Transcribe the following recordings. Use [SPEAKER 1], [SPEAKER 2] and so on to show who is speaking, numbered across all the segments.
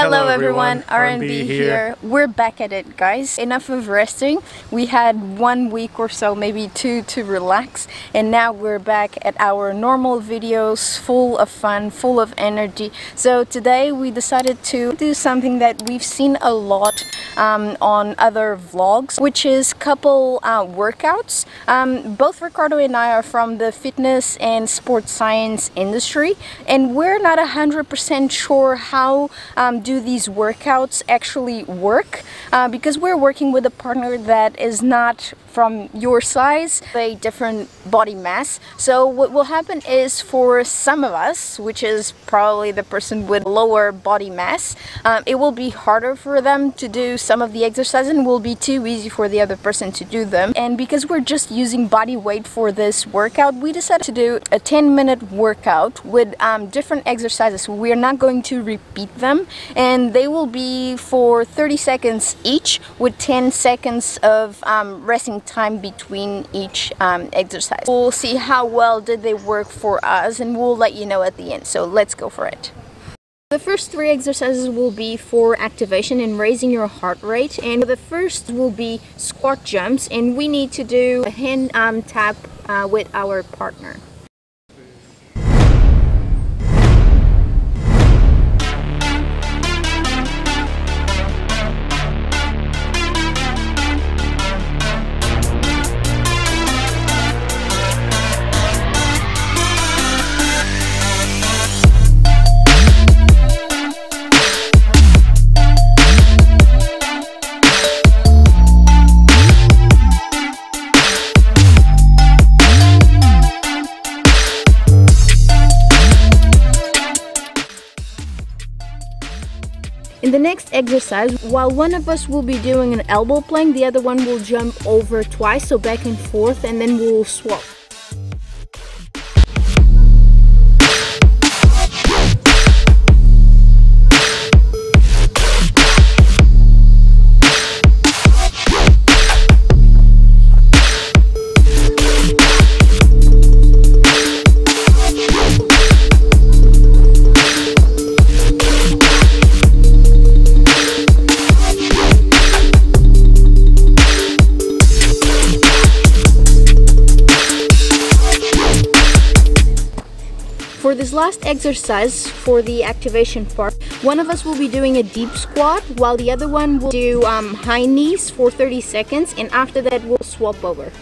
[SPEAKER 1] Hello,
[SPEAKER 2] Hello,
[SPEAKER 1] everyone,
[SPEAKER 2] everyone.
[SPEAKER 1] R&B here.
[SPEAKER 2] here.
[SPEAKER 1] We're back at it guys. Enough of resting. We had one week or so, maybe two to relax and now we're back at our normal videos full of fun, full of energy. So today we decided to do something that we've seen a lot um, on other vlogs which is couple uh, workouts. Um, both Ricardo and I are from the fitness and sports science industry and we're not 100% sure how um, do these workouts actually work uh, because we're working with a partner that is not from your size, a different body mass. So what will happen is for some of us, which is probably the person with lower body mass, um, it will be harder for them to do some of the exercises and will be too easy for the other person to do them. And because we're just using body weight for this workout, we decided to do a 10 minute workout with um, different exercises. We're not going to repeat them and they will be for 30 seconds each with 10 seconds of um, resting time between each um, exercise. We'll see how well did they work for us and we'll let you know at the end. So let's go for it. The first three exercises will be for activation and raising your heart rate and the first will be squat jumps and we need to do a hand um, tap uh, with our partner. In the next exercise, while one of us will be doing an elbow plank, the other one will jump over twice, so back and forth, and then we'll swap. Last exercise, for the activation part, one of us will be doing a deep squat while the other one will do um, high knees for 30 seconds and after that we'll swap over.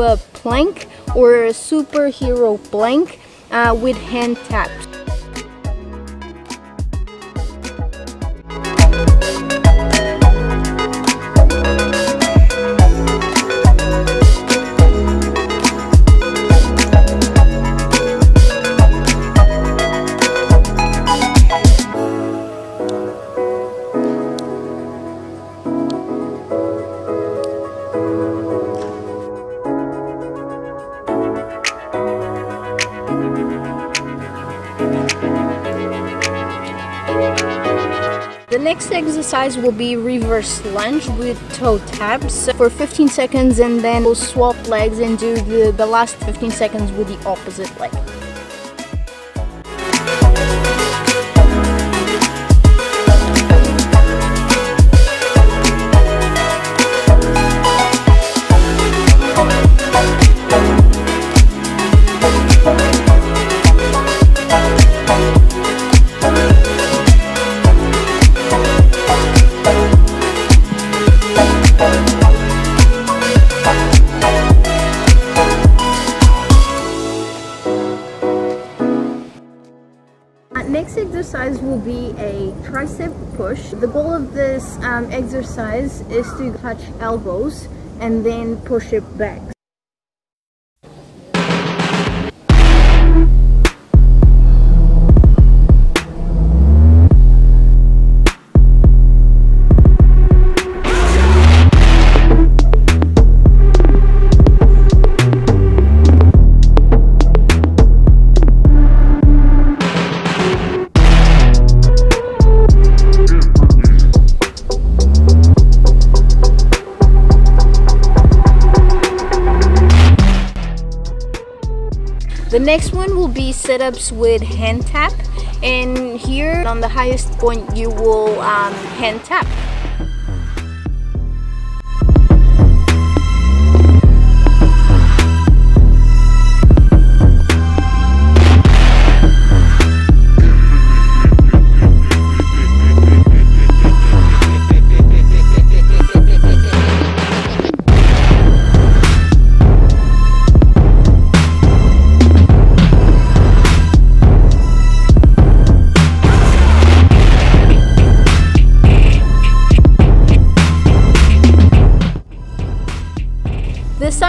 [SPEAKER 1] A plank or a superhero plank uh, with hand taps. Next exercise will be reverse lunge with toe taps for 15 seconds and then we'll swap legs and do the, the last 15 seconds with the opposite leg. The goal of this um, exercise is to touch elbows and then push it back. Next one will be sit-ups with hand tap and here on the highest point you will um, hand tap.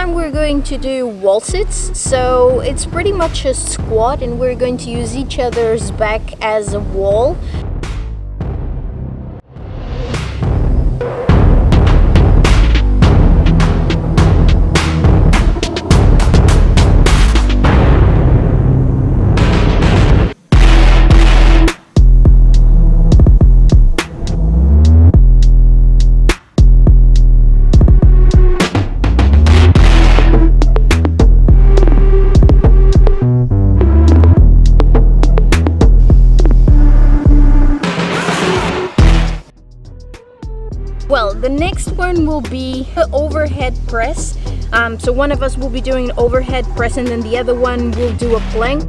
[SPEAKER 1] Time we're going to do wall sits. So it's pretty much a squat and we're going to use each other's back as a wall. Overhead press. Um, so one of us will be doing an overhead press and then the other one will do a plank.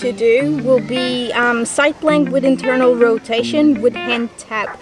[SPEAKER 1] To do will be um, side plank with internal rotation with hand tap.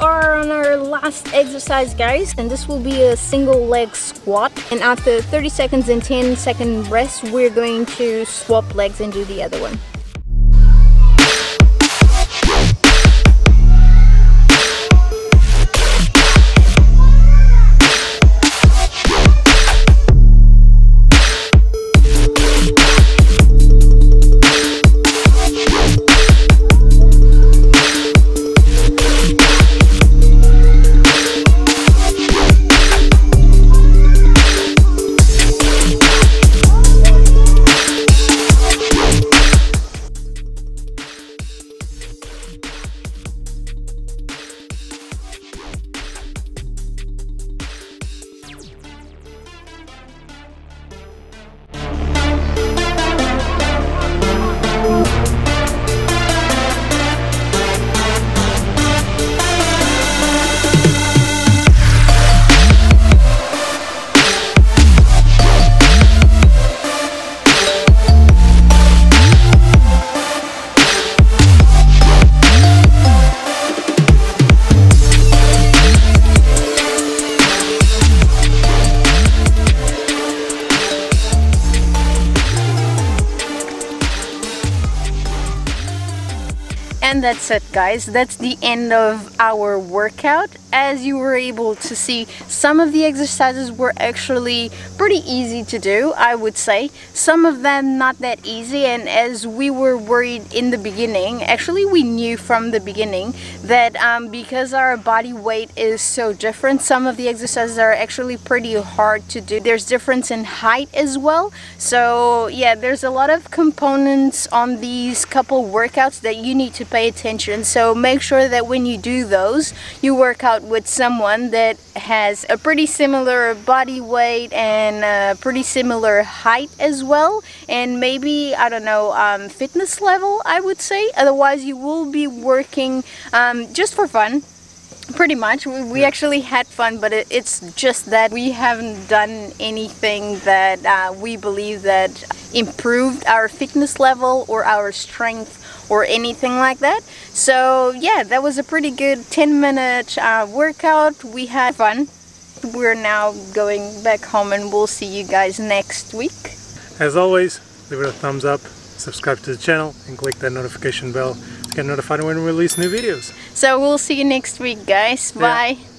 [SPEAKER 1] Are on our last exercise guys and this will be a single leg squat and after 30 seconds and 10 second rest we're going to swap legs and do the other one. And that's it guys, that's the end of our workout. As you were able to see, some of the exercises were actually pretty easy to do, I would say. Some of them not that easy and as we were worried in the beginning, actually we knew from the beginning that um, because our body weight is so different, some of the exercises are actually pretty hard to do. There's difference in height as well. So yeah, there's a lot of components on these couple workouts that you need to pay attention so make sure that when you do those you work out with someone that has a pretty similar body weight and a pretty similar height as well and maybe I don't know um, fitness level I would say. Otherwise you will be working um, just for fun pretty much. We, we, actually had fun but it, it's just that we haven't done anything that uh, we believe that improved our fitness level or our strength or anything like that. So yeah, that was a pretty good 10 minute uh, workout. We had fun. We're now going back home and we'll see you guys next week.
[SPEAKER 2] As always, leave it a thumbs up, subscribe to the channel, and click that notification bell to get notified when we release new videos.
[SPEAKER 1] So we'll see you next week, guys. Bye. Yeah.